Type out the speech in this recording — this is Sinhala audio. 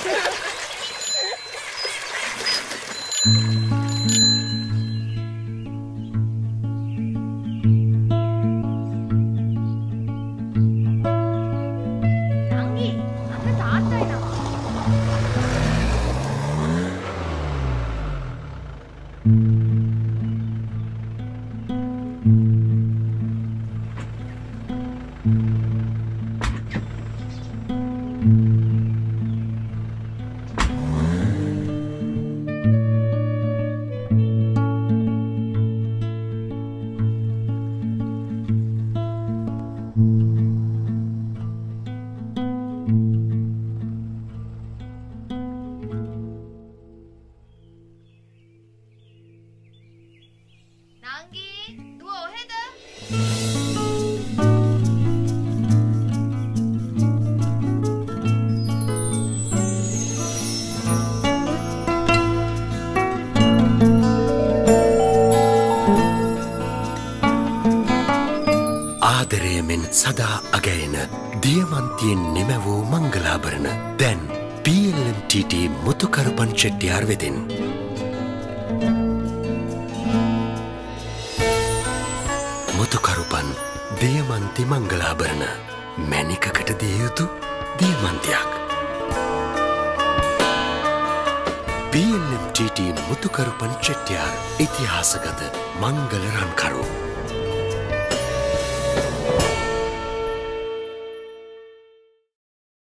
杨记，那边在阿呆呢吧？අංගේ දුව ඔහෙද? ආදරයමෙන් සදා අගයන දියමන්තියෙන් නෙමැවූ මංගලාභරණ දැන් PLMTT මුතුකරුපන් චෙට්ටියාර් වෙතින්. මුතුකරුපන් දියමන්ති මංගලාභරණ මැනිකකට දිය යුතු දියමන්තියක්. PLMTT මුතුකරුපන් චෙට්ටියාර් ඉතිහාසගත මංගල රන්කරු.